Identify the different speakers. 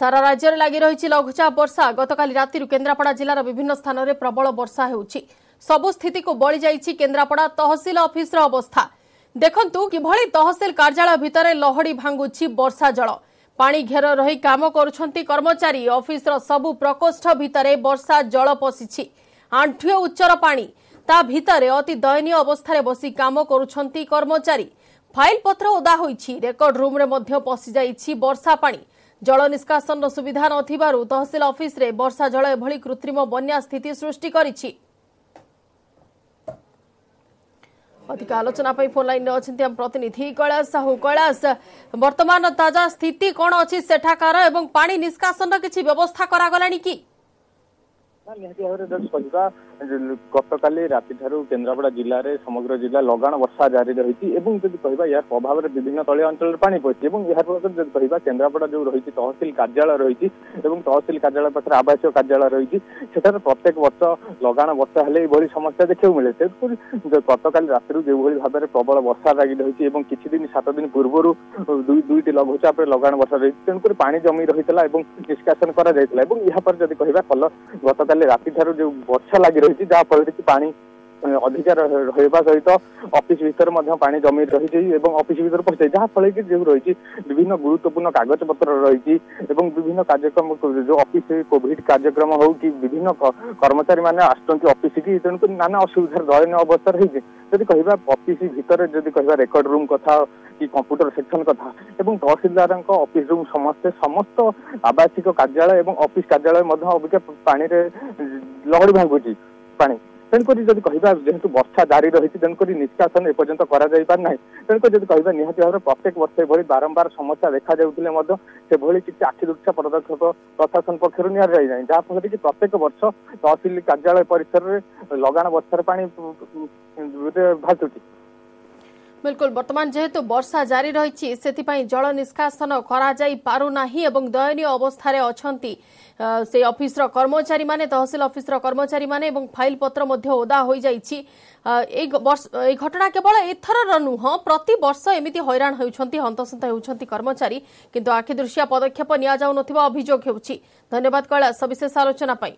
Speaker 1: সারা রাজ্যের লাগি রয়েছে লঘুচাপ বর্ষা গতকাল রাতি কেন্দ্রাপড়া জেলার বিভিন্ন স্থানের প্রবল বর্ষা হচ্ছে সবু স্থিতি বড়ি যাই কেন্দ্রাপড়া তহসিল অফিসর অবস্থা দেখুন কিভাবে তহসিল কার্যালয় ভিতরে লহড়ি ভাঙ্গুছি বর্ষা জল পানি ঘের রই কাম করছেন কর্মচারী অফিসর সবু প্রকোষ্ঠ ভিতরে বর্ষা জল পশিছি আঁঠুয়ে উচ্চর পা তা ভিতরে অতি দয়নীয় অবস্থায় বসি কাম করছেন কর্মচারী ফাইল পত্র ওদা হয়েছে রেকর্ড রুমরে পশি যাই বর্ষা পা ଜଳ ନିଷ୍କାସନର ସୁବିଧା ନଥିବାରୁ ତହସିଲ ଅଫିସରେ ବର୍ଷା ଜଳ ଏଭଳି କୃତ୍ରିମ ବନ୍ୟା ସ୍ଥିତି ସୃଷ୍ଟି କରିଛି ଅଧିକ ଆଲୋଚନା ପାଇଁ ଫୋନ ଲାଇନ୍ରେ ଅଛନ୍ତି ଆମ ପ୍ରତିନିଧି କୈଳାସ ସାହୁ କୈଳାସ ବର୍ତ୍ତମାନ ତାଜା ସ୍ଥିତି କ'ଣ ଅଛି ସେଠାକାର ଏବଂ ପାଣି ନିଷ୍କାସନର କିଛି ବ୍ୟବସ୍ଥା କରାଗଲାଣି କି
Speaker 2: ନିହାତି ଭାବରେ ଯଦି କହିବା ଗତକାଲି ରାତିଠାରୁ କେନ୍ଦ୍ରାପଡ଼ା ଜିଲ୍ଲାରେ ସମଗ୍ର ଜିଲ୍ଲା ଲଗାଣ ବର୍ଷା ଜାରି ରହିଛି ଏବଂ ଯଦି କହିବା ଏହା ପ୍ରଭାବରେ ବିଭିନ୍ନ ତଳିଆ ଅଞ୍ଚଳରେ ପାଣି ପଡ଼ିଛି ଏବଂ ଏହା ଫଳରେ ଯଦି କହିବା କେନ୍ଦ୍ରାପଡ଼ା ଯୋଉ ରହିଛି ତହସିଲ କାର୍ଯ୍ୟାଳୟ ରହିଛି ଏବଂ ତହସିଲ କାର୍ଯ୍ୟାଳୟ ପାଖରେ ଆବାସୀୟ କାର୍ଯ୍ୟାଳୟ ରହିଛି ସେଠାରେ ପ୍ରତ୍ୟେକ ବର୍ଷ ଲଗାଣ ବର୍ଷା ହେଲେ ଏଭଳି ସମସ୍ୟା ଦେଖିବାକୁ ମିଳେ ତେଣୁକରି ଗତକାଲି ରାତିରୁ ଯେଉଁଭଳି ଭାବରେ ପ୍ରବଳ ବର୍ଷା ଲାଗି ରହିଛି ଏବଂ କିଛି ଦିନ ସାତ ଦିନ ପୂର୍ବରୁ ଦୁଇ ଦୁଇଟି ଲଘୁଚାପରେ ଲଗାଣ ବର୍ଷା ରହିଛି ତେଣୁକରି ପାଣି ଜମି ରହିଥିଲା ଏବଂ ନିଷ୍କାସନ କରାଯାଇଥିଲା ଏବଂ ଏହା ପରେ ଯଦି କହିବା କଲ ଗତକାଲି ରାତି ଠାରୁ ଯୋଉ ବର୍ଷା ଲାଗି ରହିଛି ଯାହା ଫଳରେ କି ପାଣି ଅଧିକାର ରହିବା ସହିତ ଅଫିସ ଭିତରେ ମଧ୍ୟ ପାଣି ଜମି ରହିଛି ଏବଂ ଅଫିସ ଭିତରେ ପଶିଯାଇଛି ଯାହାଫଳରେ କି ଯେଉଁ ରହିଛି ବିଭିନ୍ନ ଗୁରୁତ୍ୱପୂର୍ଣ୍ଣ କାଗଜପତ୍ର ରହିଛି ଏବଂ ବିଭିନ୍ନ କାର୍ଯ୍ୟକ୍ରମ ଯେଉଁ ଅଫିସ କୋଭିଡ କାର୍ଯ୍ୟକ୍ରମ ହଉ କି ବିଭିନ୍ନ କର୍ମଚାରୀମାନେ ଆସୁଛନ୍ତି ଅଫିସ ଅଫିସକି ତେଣୁକରି ନାନା ଅସୁବିଧାର ଦୟନୀୟ ଅବସ୍ଥା ରହିଛି ଯଦି କହିବା ଅଫିସ ଭିତରେ ଯଦି କହିବା ରେକର୍ଡ ରୁମ୍ କଥା କି କମ୍ପ୍ୟୁଟର ସେକ୍ସନ କଥା ଏବଂ ତହସିଲଦାରଙ୍କ ଅଫିସ ରୁମ୍ ସମସ୍ତେ ସମସ୍ତ ଆବାସିକ କାର୍ଯ୍ୟାଳୟ ଏବଂ ଅଫିସ କାର୍ଯ୍ୟାଳୟ ମଧ୍ୟ ଅବିକା ପାଣିରେ ଲହଡ଼ି ଭାଙ୍ଗୁଛି ପାଣି তেণুকরি যদি কহা যেহেতু বর্ষা জারি রয়েছে তেণুকরি নিষ্কাশন এপর্যন্ত করা যাইপার না তেণুকরি যদি কহা নিহতি ভাবে প্রত্যেক বর্ষ এভাবে বারম্বার সমস্যা দেখা যাওয়া সেভাবে কিছু আখি দুঃখা পদক্ষেপ প্রশাসন পক্ষ নিয়ে যাই না যাফলে কি প্রত্যেক বর্ষ তহসিল কার্যালয় পরিসরের লগাণ বর্ষার পানি ভাসুটি
Speaker 1: ବିଲକୁଲ ବର୍ତ୍ତମାନ ଯେହେତୁ ବର୍ଷା ଜାରି ରହିଛି ସେଥିପାଇଁ ଜଳ ନିଷ୍କାସନ କରାଯାଇ ପାରୁନାହିଁ ଏବଂ ଦୟନୀୟ ଅବସ୍ଥାରେ ଅଛନ୍ତି সেই অফিসর কর্মচারী মানে তহসিল অফিসর কর্মচারী মানে এবং ফাইল পত্র মধ্যে ওদা হয়ে যাইছি এই এই ঘটনা কেবল এথরর নুহ প্রতি বর্ষ এমিতি হইরাণ হেউছন্তি হন্তসন্ত হেউছন্তি কর্মচারী কিন্তু আখি দৃশ্যিয়া পদক্ষেপ নিয়া যাও নথিবা অভিযোগ হেউছি ধন্যবাদ
Speaker 3: কলা সবিশেষ আলোচনা পাই